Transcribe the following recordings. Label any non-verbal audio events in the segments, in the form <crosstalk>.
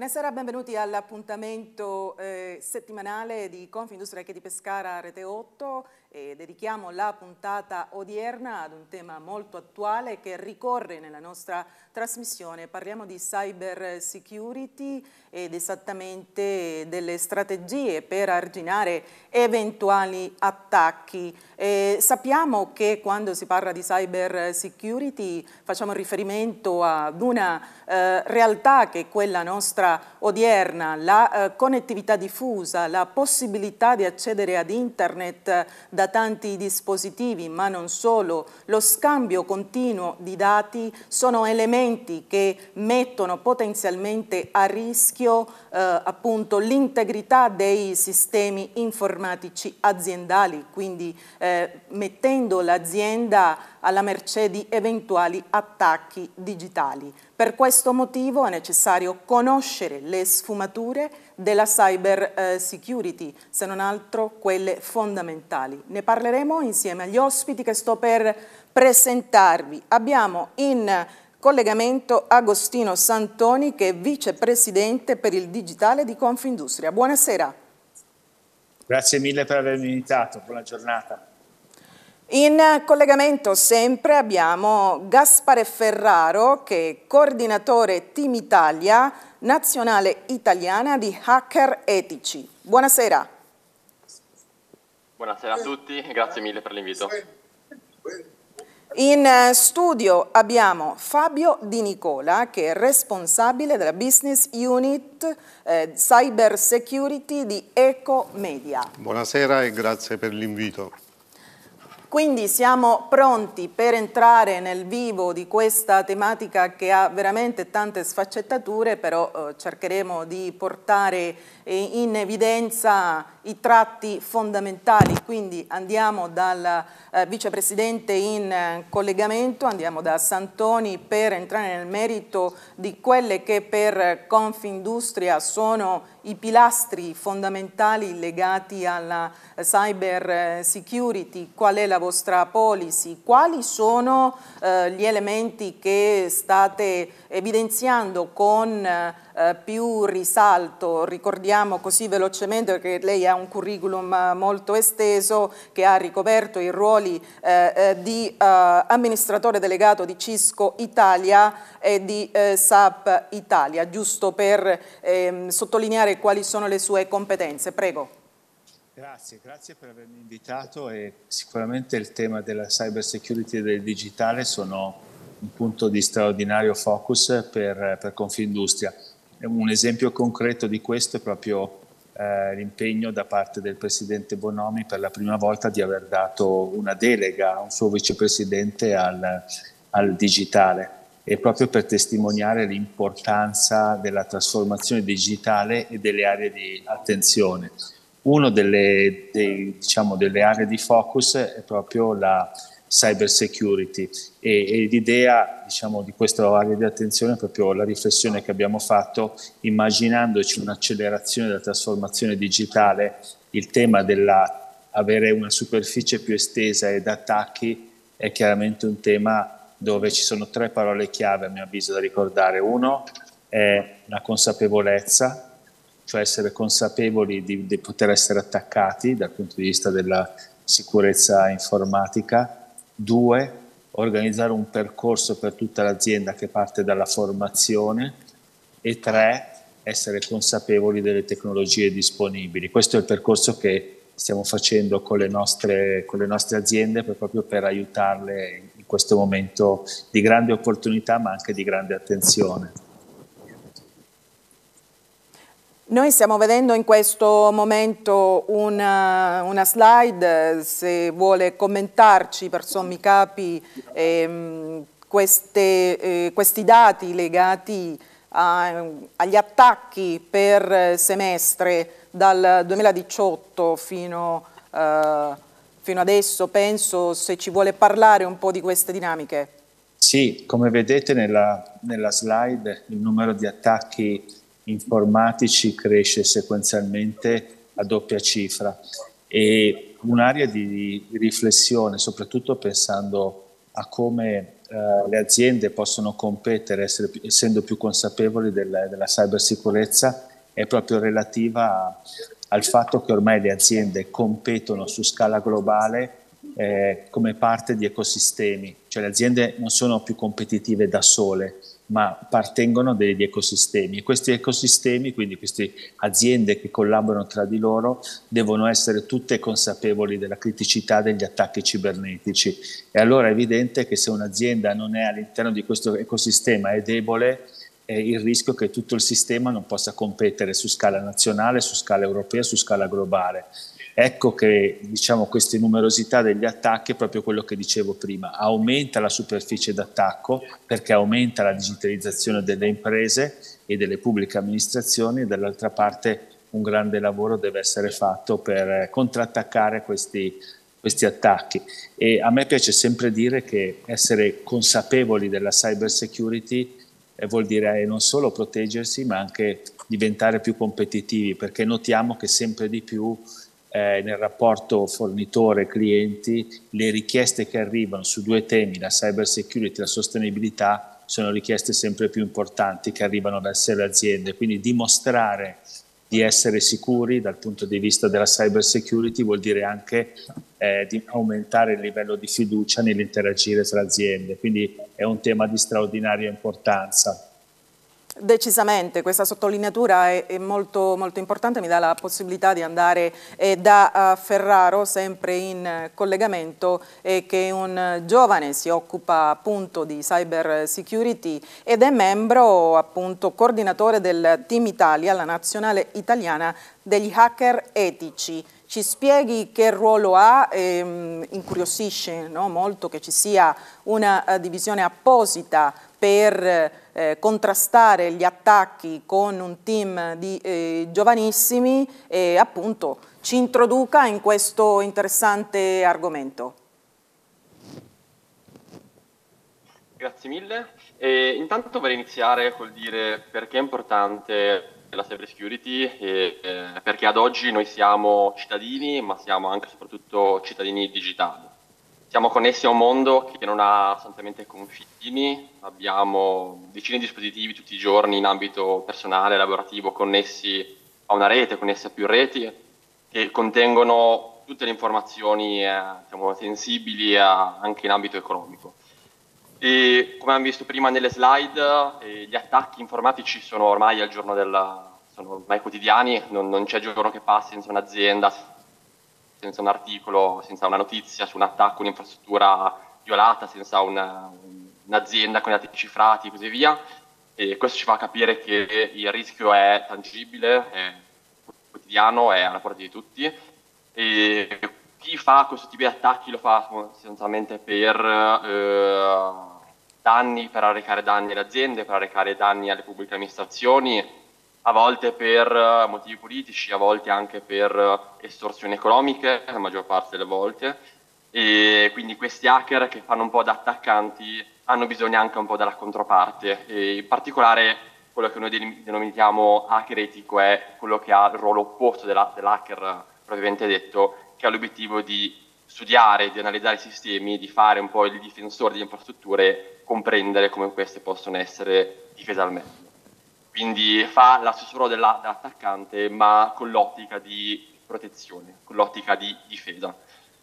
Buonasera, benvenuti all'appuntamento eh, settimanale di Confindustria Che di Pescara Rete 8 e dedichiamo la puntata odierna ad un tema molto attuale che ricorre nella nostra trasmissione. Parliamo di cyber security ed esattamente delle strategie per arginare eventuali attacchi. Eh, sappiamo che quando si parla di cyber security facciamo riferimento ad una eh, realtà che è quella nostra odierna, la eh, connettività diffusa, la possibilità di accedere ad internet da tanti dispositivi, ma non solo, lo scambio continuo di dati sono elementi che mettono potenzialmente a rischio eh, l'integrità dei sistemi informatici aziendali, quindi eh, mettendo l'azienda alla mercé di eventuali attacchi digitali. Per questo motivo è necessario conoscere le sfumature della cyber eh, security, se non altro quelle fondamentali. Ne parleremo insieme agli ospiti che sto per presentarvi. Abbiamo in collegamento Agostino Santoni che è vicepresidente per il digitale di Confindustria. Buonasera. Grazie mille per avermi invitato, buona giornata. In collegamento sempre abbiamo Gaspare Ferraro che è coordinatore Team Italia, nazionale italiana di hacker etici. Buonasera. Buonasera a tutti, grazie mille per l'invito. In studio abbiamo Fabio Di Nicola che è responsabile della business unit eh, cyber security di Eco Media. Buonasera e grazie per l'invito. Quindi siamo pronti per entrare nel vivo di questa tematica che ha veramente tante sfaccettature, però eh, cercheremo di portare in evidenza i tratti fondamentali. Quindi andiamo dal eh, vicepresidente in eh, collegamento, andiamo da Santoni per entrare nel merito di quelle che per Confindustria sono i pilastri fondamentali legati alla cyber eh, security, qual è la vostra policy, quali sono eh, gli elementi che state evidenziando con eh, più risalto, ricordiamo così velocemente perché lei ha un curriculum eh, molto esteso che ha ricoperto i ruoli eh, eh di amministratore delegato di Cisco Italia e di SAP Italia, giusto per ehm, sottolineare quali sono le sue competenze. Prego. Grazie, grazie per avermi invitato e sicuramente il tema della cyber security e del digitale sono un punto di straordinario focus per, per Confindustria. Un esempio concreto di questo è proprio eh, l'impegno da parte del Presidente Bonomi per la prima volta di aver dato una delega a un suo vicepresidente al, al digitale e proprio per testimoniare l'importanza della trasformazione digitale e delle aree di attenzione. Una delle, diciamo, delle aree di focus è proprio la cyber security e, e l'idea diciamo, di questa area di attenzione è proprio la riflessione che abbiamo fatto immaginandoci un'accelerazione della trasformazione digitale, il tema dell'avere una superficie più estesa ed attacchi è chiaramente un tema dove ci sono tre parole chiave a mio avviso da ricordare. Uno è la consapevolezza, cioè essere consapevoli di, di poter essere attaccati dal punto di vista della sicurezza informatica Due, organizzare un percorso per tutta l'azienda che parte dalla formazione. E tre, essere consapevoli delle tecnologie disponibili. Questo è il percorso che stiamo facendo con le nostre, con le nostre aziende per, proprio per aiutarle in questo momento di grande opportunità ma anche di grande attenzione. Noi stiamo vedendo in questo momento una, una slide, se vuole commentarci per sommi capi ehm, queste, eh, questi dati legati a, agli attacchi per semestre dal 2018 fino, eh, fino adesso, penso, se ci vuole parlare un po' di queste dinamiche. Sì, come vedete nella, nella slide il numero di attacchi informatici cresce sequenzialmente a doppia cifra. E un'area di riflessione, soprattutto pensando a come eh, le aziende possono competere essere, essendo più consapevoli del, della cybersicurezza è proprio relativa a, al fatto che ormai le aziende competono su scala globale eh, come parte di ecosistemi, cioè le aziende non sono più competitive da sole, ma appartengono degli ecosistemi e questi ecosistemi, quindi queste aziende che collaborano tra di loro, devono essere tutte consapevoli della criticità degli attacchi cibernetici e allora è evidente che se un'azienda non è all'interno di questo ecosistema è debole, è il rischio che tutto il sistema non possa competere su scala nazionale, su scala europea, su scala globale. Ecco che diciamo, questa numerosità degli attacchi è proprio quello che dicevo prima, aumenta la superficie d'attacco perché aumenta la digitalizzazione delle imprese e delle pubbliche amministrazioni e dall'altra parte un grande lavoro deve essere fatto per contrattaccare questi, questi attacchi. E a me piace sempre dire che essere consapevoli della cyber security eh, vuol dire non solo proteggersi ma anche diventare più competitivi perché notiamo che sempre di più eh, nel rapporto fornitore-clienti le richieste che arrivano su due temi, la cyber security e la sostenibilità, sono richieste sempre più importanti che arrivano verso le aziende. Quindi dimostrare di essere sicuri dal punto di vista della cyber security vuol dire anche eh, di aumentare il livello di fiducia nell'interagire tra aziende. Quindi è un tema di straordinaria importanza. Decisamente, questa sottolineatura è, è molto, molto, importante, mi dà la possibilità di andare eh, da uh, Ferraro, sempre in collegamento, eh, che un giovane, si occupa appunto di cyber security ed è membro, appunto, coordinatore del Team Italia, la nazionale italiana degli hacker etici ci spieghi che ruolo ha, ehm, incuriosisce no? molto che ci sia una uh, divisione apposita per eh, contrastare gli attacchi con un team di eh, giovanissimi e appunto ci introduca in questo interessante argomento. Grazie mille. E intanto vorrei iniziare col dire perché è importante la cyber security e eh, perché ad oggi noi siamo cittadini, ma siamo anche e soprattutto cittadini digitali. Siamo connessi a un mondo che non ha sostanzialmente confini, abbiamo decine di dispositivi tutti i giorni in ambito personale, lavorativo, connessi a una rete, connessi a più reti, che contengono tutte le informazioni eh, diciamo, sensibili eh, anche in ambito economico. E come abbiamo visto prima nelle slide, eh, gli attacchi informatici sono ormai al giorno della, sono ormai quotidiani, non, non c'è giorno che passi senza un'azienda, senza un articolo, senza una notizia su un attacco, un'infrastruttura violata, senza una, un'azienda con i dati cifrati e così via. E questo ci fa capire che il rischio è tangibile, è quotidiano, è alla porta di tutti. E chi fa questo tipo di attacchi lo fa essenzialmente per eh, danni per arrecare danni alle aziende, per arrecare danni alle pubbliche amministrazioni, a volte per eh, motivi politici, a volte anche per eh, estorsioni economiche, la maggior parte delle volte. E quindi questi hacker che fanno un po' da attaccanti hanno bisogno anche un po' della controparte. E in particolare quello che noi denominiamo hacker etico è quello che ha il ruolo opposto dell'hacker propriamente detto, che ha l'obiettivo di studiare, di analizzare i sistemi, di fare un po' il difensore delle infrastrutture comprendere come queste possono essere difese al meglio. Quindi fa la stessa ruolo della, dell'attaccante, ma con l'ottica di protezione, con l'ottica di difesa.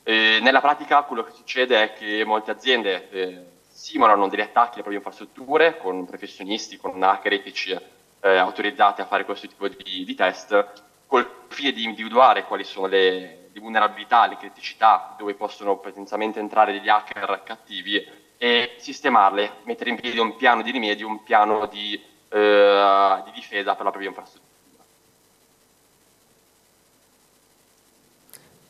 Eh, nella pratica quello che succede è che molte aziende eh, simulano degli attacchi alle proprie infrastrutture con professionisti, con hacker etici eh, autorizzati a fare questo tipo di, di test, col fine di individuare quali sono le, le vulnerabilità, le criticità dove possono potenzialmente entrare degli hacker cattivi e sistemarle, mettere in piedi un piano di rimedio, un piano di, eh, di difesa per la propria infrastruttura.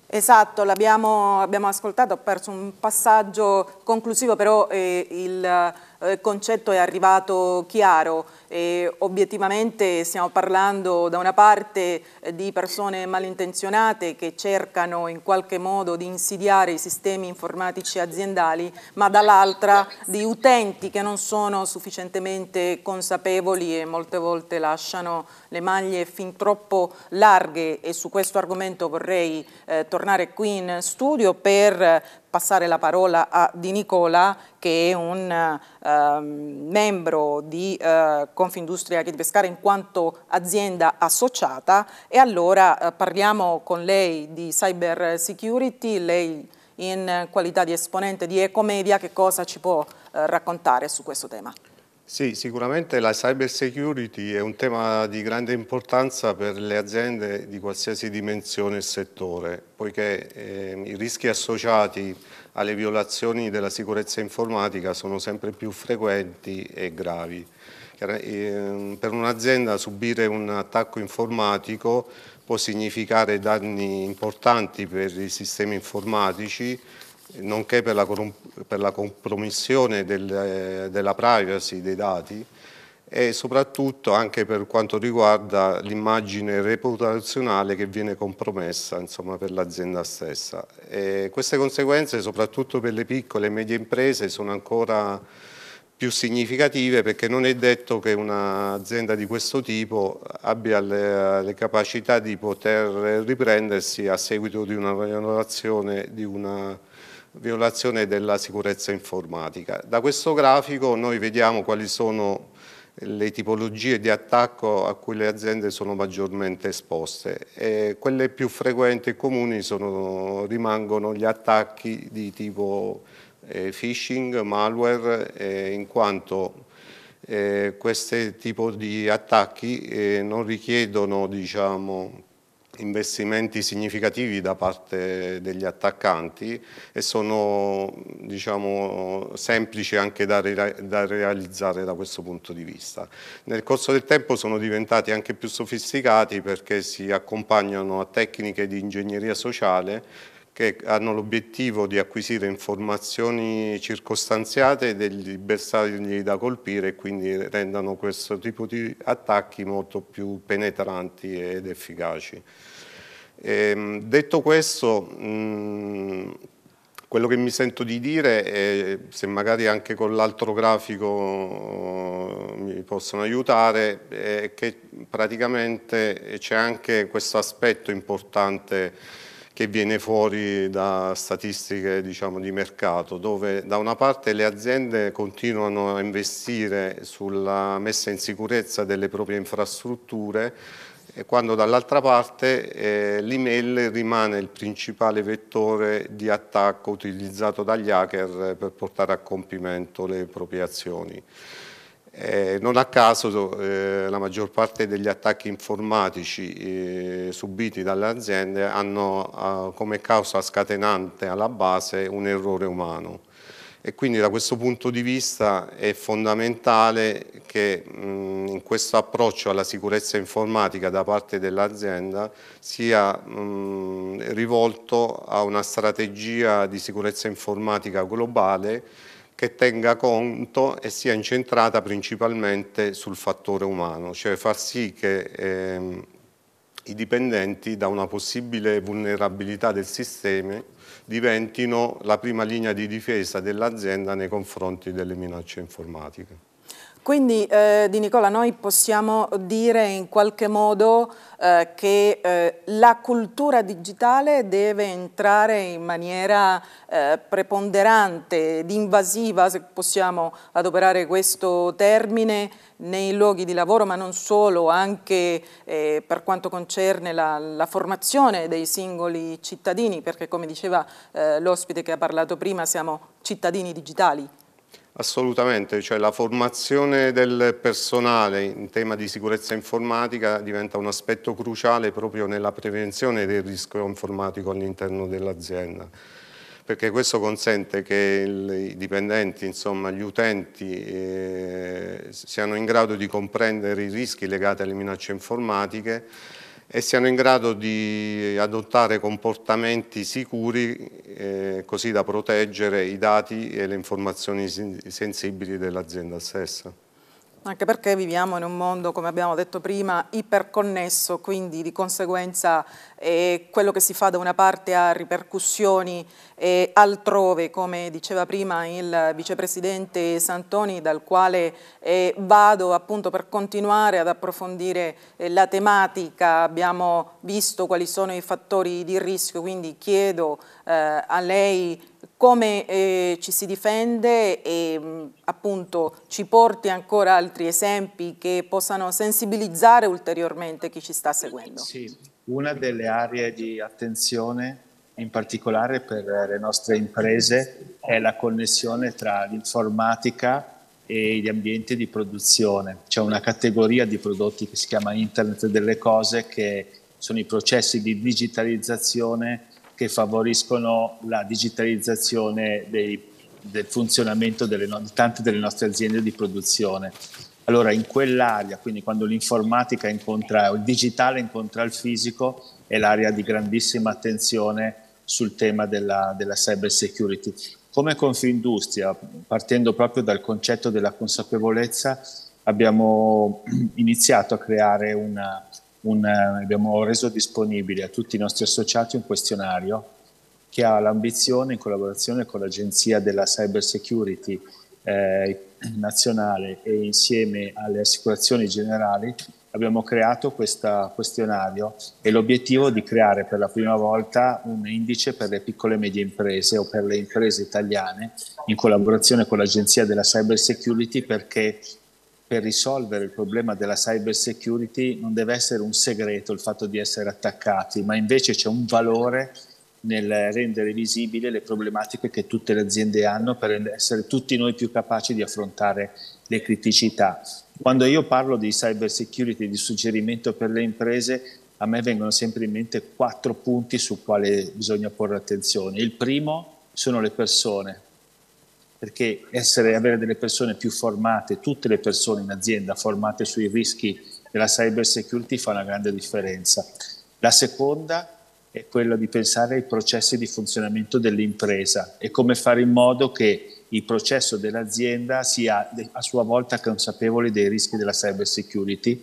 Esatto, l'abbiamo ascoltato, ho perso un passaggio conclusivo, però eh, il eh, concetto è arrivato chiaro. E obiettivamente stiamo parlando da una parte eh, di persone malintenzionate che cercano in qualche modo di insidiare i sistemi informatici aziendali, ma dall'altra di utenti che non sono sufficientemente consapevoli e molte volte lasciano le maglie fin troppo larghe. E su questo argomento vorrei eh, tornare qui in studio per passare la parola a Di Nicola che è un uh, membro di uh, Confindustria Chieti Pescara in quanto azienda associata e allora uh, parliamo con lei di cyber security, lei in qualità di esponente di Ecomedia che cosa ci può raccontare su questo tema? Sì, sicuramente la cyber security è un tema di grande importanza per le aziende di qualsiasi dimensione e settore, poiché eh, i rischi associati alle violazioni della sicurezza informatica sono sempre più frequenti e gravi. Ehm, per un'azienda subire un attacco informatico può significare danni importanti per i sistemi informatici, nonché per la, per la compromissione del, della privacy dei dati e soprattutto anche per quanto riguarda l'immagine reputazionale che viene compromessa insomma, per l'azienda stessa. E queste conseguenze, soprattutto per le piccole e medie imprese, sono ancora più significative perché non è detto che un'azienda di questo tipo abbia le, le, capacità di poter riprendersi a seguito di una violazione di una violazione della sicurezza informatica. Da questo grafico noi vediamo quali sono le tipologie di attacco a cui le aziende sono maggiormente esposte. E quelle più frequenti e comuni sono, rimangono gli attacchi di tipo phishing, malware, eh, in quanto eh, questo tipo di attacchi eh, non richiedono diciamo, investimenti significativi da parte degli attaccanti e sono diciamo, semplici anche da, re da, realizzare da questo punto di vista. Nel corso del tempo sono diventati anche più sofisticati perché si accompagnano a tecniche di ingegneria sociale che hanno l'obiettivo di acquisire informazioni circostanziate degli bersagli da colpire e quindi rendano questo tipo di attacchi molto più penetranti ed efficaci. E, ehm, detto questo, mh, quello che mi sento di dire, è, se magari anche con l'altro grafico mi possono aiutare, è che praticamente c'è anche questo aspetto importante che viene fuori da statistiche diciamo, di mercato, dove da una parte le aziende continuano a investire sulla messa in sicurezza delle proprie infrastrutture, quando dall'altra parte eh, l'email rimane il principale vettore di attacco utilizzato dagli hacker per portare a compimento le proprie azioni. Eh, non a caso eh, la maggior parte degli attacchi informatici eh, subiti dalle aziende hanno come causa scatenante alla base un errore umano. E quindi da questo punto di vista è fondamentale che mh, in questo approccio alla sicurezza informatica da parte dell'azienda sia mh, rivolto a una strategia di sicurezza informatica globale che tenga conto e sia incentrata principalmente sul fattore umano, cioè far sì che ehm, i dipendenti da una possibile vulnerabilità del sistema diventino la prima linea di difesa dell'azienda nei confronti delle minacce informatiche. Quindi eh, Di Nicola noi possiamo dire in qualche modo eh, che eh, la cultura digitale deve entrare in maniera eh, preponderante ed invasiva, se possiamo adoperare questo termine, nei luoghi di lavoro, ma non solo, anche eh, per quanto concerne la, la, formazione dei singoli cittadini, perché come diceva eh, l'ospite che ha parlato prima, siamo cittadini digitali. Assolutamente, cioè la formazione del personale in tema di sicurezza informatica diventa un aspetto cruciale proprio nella prevenzione del rischio informatico all'interno dell'azienda perché questo consente che i dipendenti, insomma gli utenti eh, siano in grado di comprendere i rischi legati alle minacce informatiche e siano in grado di adottare comportamenti sicuri eh, così da proteggere i dati e le informazioni sensibili dell'azienda stessa. Anche perché viviamo in un mondo, come abbiamo detto prima, iperconnesso, quindi di conseguenza eh, quello che si fa da una parte ha ripercussioni eh, altrove, come diceva prima il vicepresidente Santoni, dal quale eh, vado appunto per continuare ad approfondire eh, la tematica. Abbiamo visto quali sono i fattori di rischio, quindi chiedo a lei come eh, ci si difende e mh, appunto ci porti ancora altri esempi che possano sensibilizzare ulteriormente chi ci sta seguendo. Sì, una delle aree di attenzione in particolare per le nostre imprese è la connessione tra l'informatica e gli ambienti di produzione. C'è una categoria di prodotti che si chiama Internet delle cose che sono i processi di digitalizzazione che favoriscono la digitalizzazione dei, del funzionamento delle, di tante delle nostre aziende di produzione. Allora in quell'area, quindi quando l'informatica incontra, il digitale incontra il fisico, è l'area di grandissima attenzione sul tema della, della cyber security. Come Confindustria, partendo proprio dal concetto della consapevolezza, abbiamo <clears throat> iniziato a creare una, un, abbiamo reso disponibile a tutti i nostri associati un questionario che ha l'ambizione, in collaborazione con l'Agenzia della Cyber Security eh, nazionale e insieme alle assicurazioni generali, abbiamo creato questo questionario e l'obiettivo di creare per la prima volta un indice per le piccole e medie imprese o per le imprese italiane in collaborazione con l'Agenzia della Cyber Security perché per risolvere il problema della cyber security non deve essere un segreto il fatto di essere attaccati, ma invece c'è un valore nel rendere visibili le problematiche che tutte le aziende hanno per essere tutti noi più capaci di affrontare le criticità. Quando io parlo di cyber security, di suggerimento per le imprese, a me vengono sempre in mente quattro punti su quali bisogna porre attenzione. Il primo sono le persone, perché essere, avere delle persone più formate, tutte le persone in azienda formate sui rischi della cyber security fa una grande differenza. La seconda è quella di pensare ai processi di funzionamento dell'impresa e come fare in modo che il processo dell'azienda sia a sua volta consapevole dei rischi della cyber security.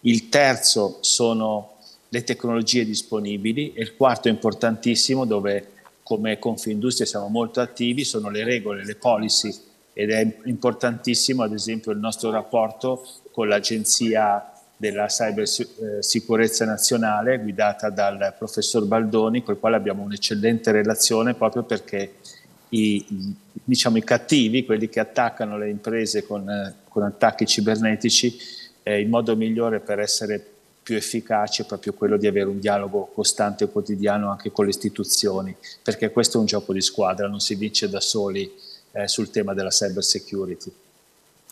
Il terzo sono le tecnologie disponibili e il quarto importantissimo dove come Confindustria siamo molto attivi, sono le regole, le policy ed è importantissimo ad esempio il nostro rapporto con l'Agenzia della Cybersicurezza eh, Nazionale guidata dal professor Baldoni, con il quale abbiamo un'eccellente relazione proprio perché i, diciamo, i cattivi, quelli che attaccano le imprese con, eh, con attacchi cibernetici, eh, il modo migliore per essere più efficace è proprio quello di avere un dialogo costante e quotidiano anche con le istituzioni, perché questo è un gioco di squadra, non si vince da soli eh, sul tema della cyber security.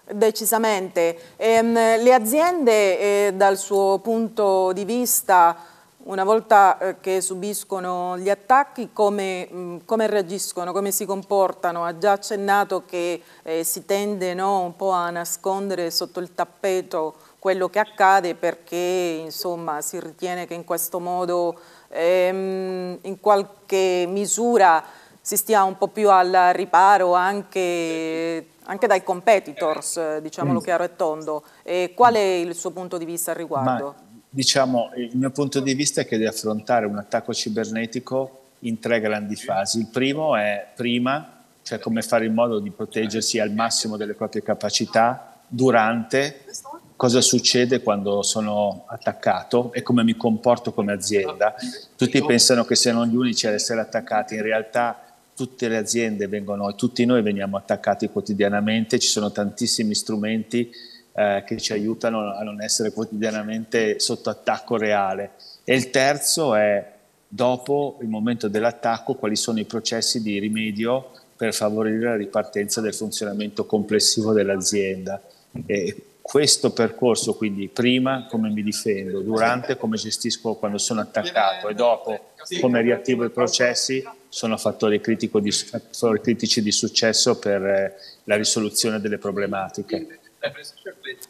Decisamente. Ehm, le aziende eh, dal suo punto di vista una volta eh, che subiscono gli attacchi come, mm, come, reagiscono, come si comportano? Ha già accennato che eh, si tende no, un po' a nascondere sotto il tappeto quello che accade perché insomma, si ritiene che in questo modo ehm, in qualche misura si stia un po' più al riparo anche, anche dai competitors, diciamolo chiaro e tondo. E qual è il suo punto di vista al riguardo? Ma, diciamo, il mio punto di vista è che deve affrontare un attacco cibernetico in tre grandi fasi. Il primo è prima, cioè come fare in modo di proteggersi al massimo delle proprie capacità, durante cosa succede quando sono attaccato e come mi comporto come azienda. Tutti pensano che siano gli unici ad essere attaccati, in realtà tutte le aziende vengono tutti noi veniamo attaccati quotidianamente, ci sono tantissimi strumenti eh, che ci aiutano a non essere quotidianamente sotto attacco reale. E il terzo è dopo il momento dell'attacco quali sono i processi di rimedio per favorire la ripartenza del funzionamento complessivo dell'azienda. E questo percorso, quindi prima come mi difendo, durante come gestisco quando sono attaccato e dopo come riattivo i processi, sono fattori, di, fattori critici di successo per eh, la risoluzione delle problematiche.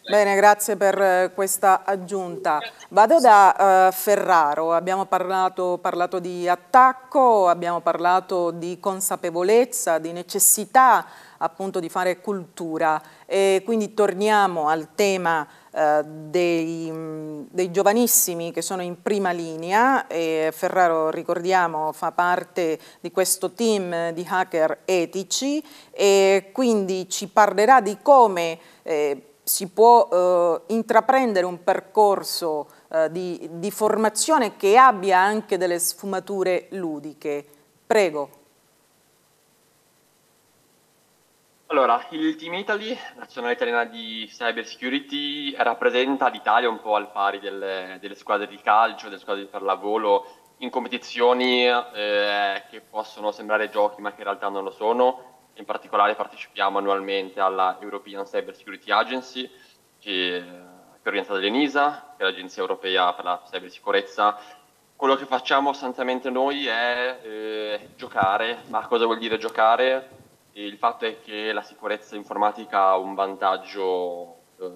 Bene, grazie per eh, questa aggiunta. Vado da uh, Ferraro, abbiamo parlato, parlato, di attacco, abbiamo parlato di consapevolezza, di necessità appunto di fare cultura e quindi torniamo al tema eh, dei, dei, giovanissimi che sono in prima linea e Ferraro ricordiamo fa parte di questo team di hacker etici e quindi ci parlerà di come eh, si può eh, intraprendere un percorso eh, di, di formazione che abbia anche delle sfumature ludiche. Prego. Allora, il Team Italy, nazionale italiana di cyber security, rappresenta l'Italia un po' al pari delle, delle squadre di calcio, delle squadre di pallavolo, in competizioni eh, che possono sembrare giochi ma che in realtà non lo sono. In particolare partecipiamo annualmente alla European Cyber Security Agency, che, che è orientata dall'ENISA, che è l'Agenzia Europea per la Cybersicurezza. Quello che facciamo sostanzialmente noi è eh, giocare, ma cosa vuol dire giocare? Il fatto è che la sicurezza informatica ha un vantaggio eh,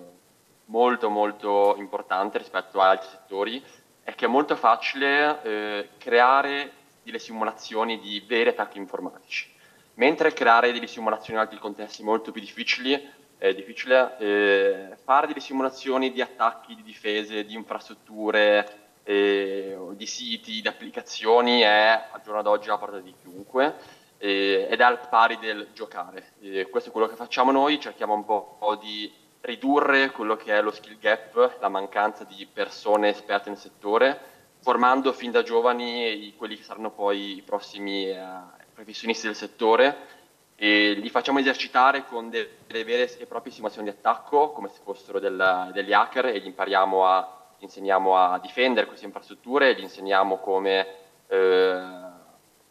molto molto importante rispetto a altri settori, è che è molto facile eh, creare delle simulazioni di veri attacchi informatici, mentre creare delle simulazioni in altri contesti molto più difficili è difficile eh, fare delle simulazioni di attacchi, di difese, di infrastrutture, eh, di siti, di applicazioni è al giorno d'oggi a portata di chiunque eh, ed è al pari del giocare. Eh, questo è quello che facciamo noi, cerchiamo un po' di ridurre quello che è lo skill gap, la mancanza di persone esperte nel settore, formando fin da giovani quelli che saranno poi i prossimi eh, professionisti del settore e li facciamo esercitare con delle vere e proprie simulazioni di attacco come se fossero del, degli hacker e gli a, insegniamo a difendere queste infrastrutture, gli insegniamo come eh,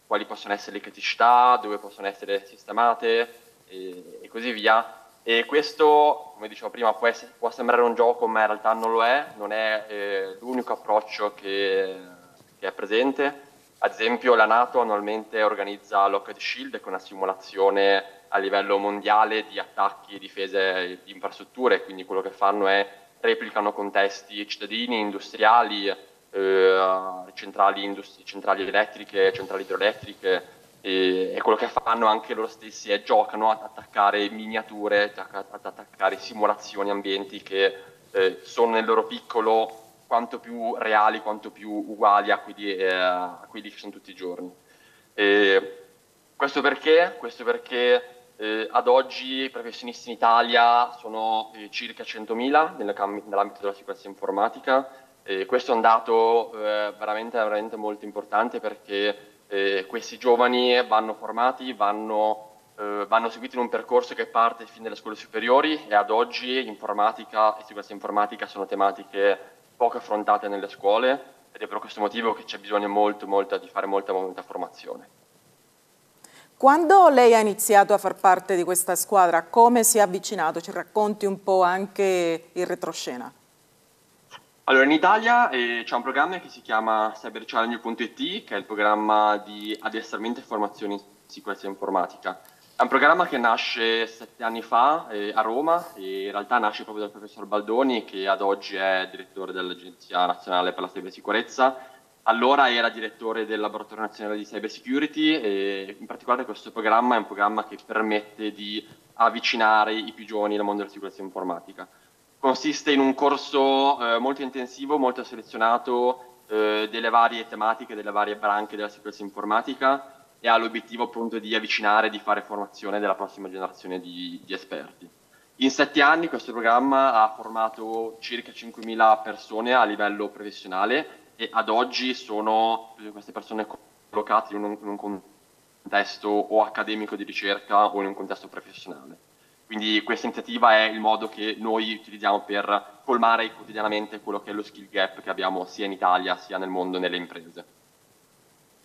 quali possono essere le criticità, dove possono essere sistemate e, e così via. E questo, come dicevo prima, può, essere, può, sembrare un gioco, ma in realtà non lo è, non è eh, l'unico approccio che, che, è presente. Ad esempio la Nato annualmente organizza Lockheed Shield, che è una simulazione a livello mondiale di attacchi e difese di infrastrutture, quindi quello che fanno è replicano contesti cittadini, industriali, eh, centrali, centrali elettriche, centrali idroelettriche e, e, quello che fanno anche loro stessi è giocano ad attaccare miniature, ad attaccare simulazioni, ambienti che eh, sono nel loro piccolo quanto più reali, quanto più uguali a quelli, eh, a quelli che sono tutti i giorni. E questo perché? Questo perché eh, ad oggi i professionisti in Italia sono eh, circa 100.000 nell'ambito della sicurezza informatica e questo è un dato eh, veramente, veramente, molto importante perché eh, questi giovani vanno formati, vanno, eh, vanno, seguiti in un percorso che parte fin dalle scuole superiori e ad oggi informatica e sicurezza informatica sono tematiche poco affrontate nelle scuole ed è per questo motivo che c'è bisogno molto, molto di fare molta, molta formazione. Quando lei ha iniziato a far parte di questa squadra, come si è avvicinato? Ci racconti un po' anche il retroscena? Allora, in Italia eh, c'è un programma che si chiama cyberchallenge.it, che è il programma di addestramento e formazione in sicurezza informatica. È un programma che nasce sette anni fa eh, a Roma e in realtà nasce proprio dal professor Baldoni, che ad oggi è direttore dell'Agenzia Nazionale per la Cybersicurezza. Allora era direttore del Laboratorio Nazionale di Cybersecurity e in particolare questo programma è un programma che permette di avvicinare i più giovani al mondo della sicurezza informatica consiste in un corso eh, molto intensivo, molto selezionato eh, delle varie tematiche, delle varie branche della sicurezza informatica e ha l'obiettivo appunto di avvicinare, di fare formazione della prossima generazione di, di esperti. In sette anni questo programma ha formato circa 5.000 persone a livello professionale e ad oggi sono queste persone collocate in un, in un contesto o accademico di ricerca o in un contesto professionale. Quindi questa iniziativa è il modo che noi utilizziamo per colmare quotidianamente quello che è lo skill gap che abbiamo sia in Italia sia nel mondo nelle imprese.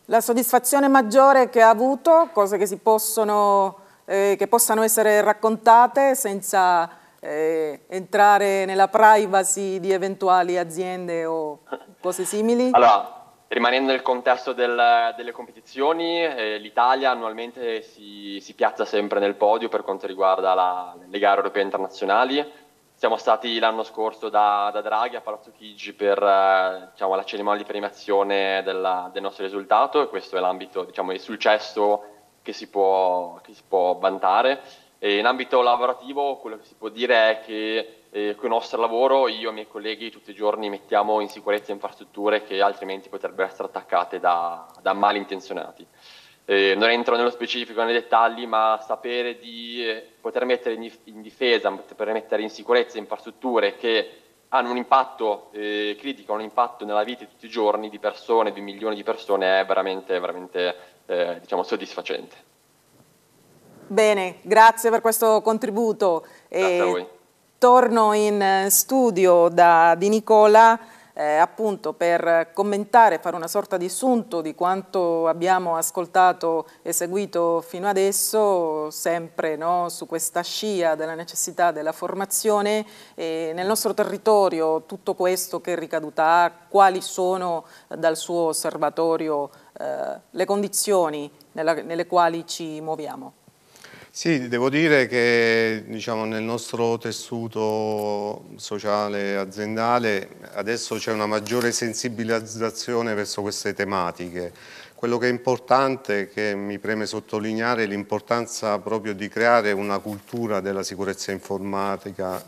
La soddisfazione maggiore che ha avuto, cose che, possono, eh, che possano essere raccontate senza eh, entrare nella privacy di eventuali aziende o cose simili? Allora, Rimanendo nel contesto del, delle competizioni, eh, l'Italia annualmente si, si, piazza sempre nel podio per quanto riguarda la, le gare europee internazionali. Siamo stati l'anno scorso da, da Draghi a Palazzo Chigi per eh, diciamo, la cerimonia di premiazione della, del nostro risultato e questo è l'ambito diciamo, di successo che si può, che si può vantare. E in ambito lavorativo quello che si può dire è che eh, con il nostro lavoro io e i miei colleghi tutti i giorni mettiamo in sicurezza infrastrutture che altrimenti potrebbero essere attaccate da, da malintenzionati. Eh, non entro nello specifico, nei dettagli, ma sapere di eh, poter mettere in, difesa, poter mettere in sicurezza infrastrutture che hanno un impatto eh, critico, un impatto nella vita di tutti i giorni di persone, di milioni di persone, è veramente, veramente eh, diciamo, soddisfacente. Bene, grazie per questo contributo. Grazie a voi. Torno in studio da Di Nicola eh, appunto per commentare, fare una sorta di sunto di quanto abbiamo ascoltato e seguito fino adesso, sempre no, su questa scia della necessità della formazione e nel nostro territorio tutto questo che ricaduta ha, quali sono dal suo osservatorio eh, le condizioni nella, nelle quali ci muoviamo. Sì, devo dire che diciamo, nel nostro tessuto sociale aziendale adesso c'è una maggiore sensibilizzazione verso queste tematiche. Quello che è importante, che mi preme sottolineare, è l'importanza proprio di creare una cultura della sicurezza informatica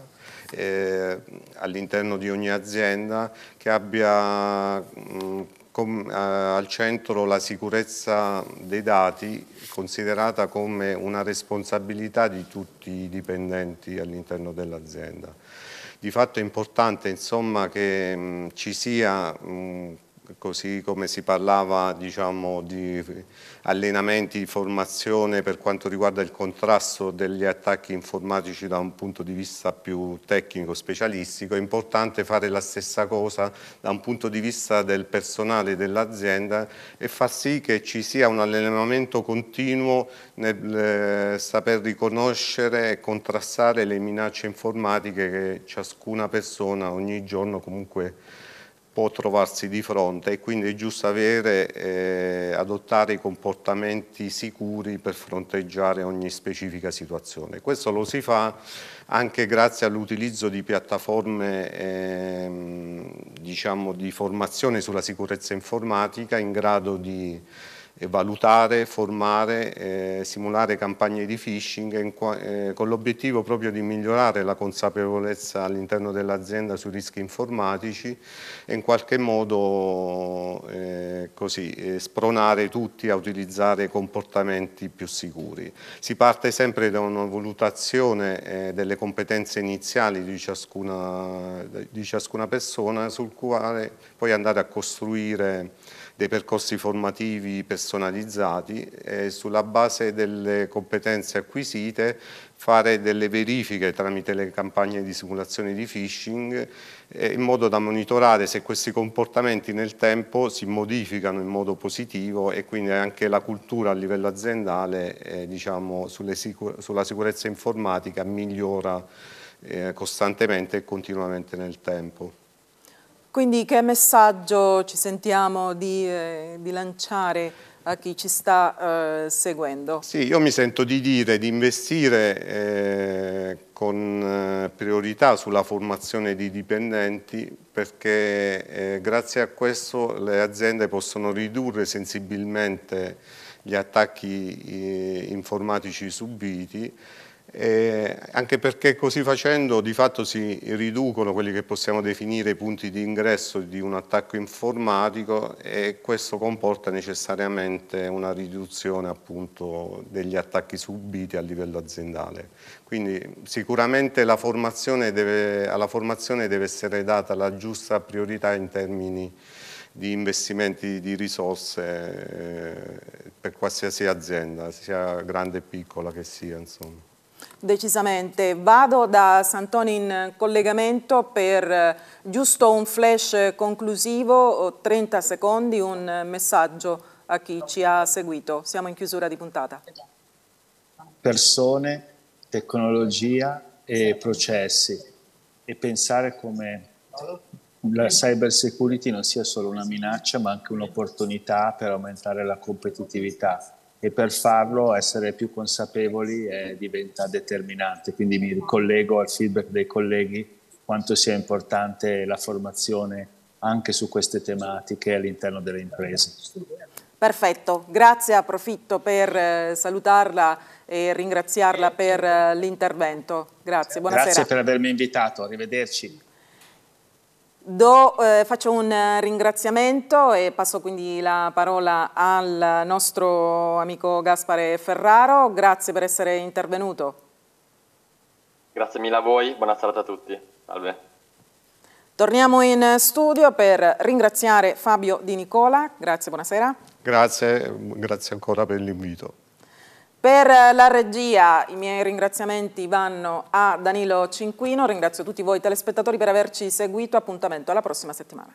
eh, all'interno di ogni azienda che abbia mh, com, eh, al centro la sicurezza dei dati considerata come una responsabilità di tutti i dipendenti all'interno dell'azienda. Di fatto è importante insomma, che mh, ci sia mh, così come si parlava diciamo, di allenamenti di formazione per quanto riguarda il contrasto degli attacchi informatici da un punto di vista più tecnico, specialistico, è importante fare la stessa cosa da un punto di vista del personale dell'azienda e far sì che ci sia un allenamento continuo nel eh, saper riconoscere e contrastare le minacce informatiche che ciascuna persona ogni giorno comunque può trovarsi di fronte e quindi è giusto avere, eh, adottare i comportamenti sicuri per fronteggiare ogni specifica situazione. Questo lo si fa anche grazie all'utilizzo di piattaforme eh, diciamo, di formazione sulla sicurezza informatica in grado di valutare, formare, eh, simulare campagne di phishing eh, con l'obiettivo proprio di migliorare la consapevolezza all'interno dell'azienda sui rischi informatici e in qualche modo eh, così, eh, spronare tutti a utilizzare comportamenti più sicuri. Si parte sempre da una valutazione eh, delle competenze iniziali di ciascuna, di ciascuna persona sul quale poi andare a costruire dei percorsi formativi personalizzati e sulla base delle competenze acquisite fare delle verifiche tramite le campagne di simulazione di phishing eh, in modo da monitorare se questi comportamenti nel tempo si modificano in modo positivo e quindi anche la cultura a livello aziendale eh, diciamo, sicur sulla sicurezza informatica migliora eh, costantemente e continuamente nel tempo. Quindi che messaggio ci sentiamo di, eh, di lanciare a chi ci sta eh, seguendo? Sì, io mi sento di dire di investire eh, con eh, priorità sulla formazione di dipendenti perché eh, grazie a questo le aziende possono ridurre sensibilmente gli attacchi eh, informatici subiti eh, anche perché così facendo di fatto si riducono quelli che possiamo definire i punti di ingresso di un attacco informatico e questo comporta necessariamente una riduzione appunto degli attacchi subiti a livello aziendale. Quindi sicuramente la formazione deve, alla formazione deve essere data la giusta priorità in termini di investimenti di risorse eh, per qualsiasi azienda, sia grande o piccola che sia. Insomma. Decisamente. Vado da Santoni in collegamento per eh, giusto un flash conclusivo, 30 secondi, un messaggio a chi ci ha seguito. Siamo in chiusura di puntata. Persone, tecnologia e processi e pensare come la cyber security non sia solo una minaccia ma anche un'opportunità per aumentare la competitività e per farlo essere più consapevoli eh, diventa determinante. Quindi mi ricollego al feedback dei colleghi quanto sia importante la formazione anche su queste tematiche all'interno delle imprese. Perfetto, grazie, approfitto per eh, salutarla e ringraziarla per eh, l'intervento. Grazie, buonasera. Grazie per avermi invitato, arrivederci. Do, eh, faccio un ringraziamento e passo quindi la parola al nostro amico Gaspare Ferraro. Grazie per essere intervenuto. Grazie mille a voi, buona serata a tutti. Salve. Torniamo in studio per ringraziare Fabio Di Nicola. Grazie, buonasera. Grazie, grazie ancora per l'invito. Per la regia i miei ringraziamenti vanno a Danilo Cinquino, ringrazio tutti voi telespettatori per averci seguito, appuntamento alla prossima settimana.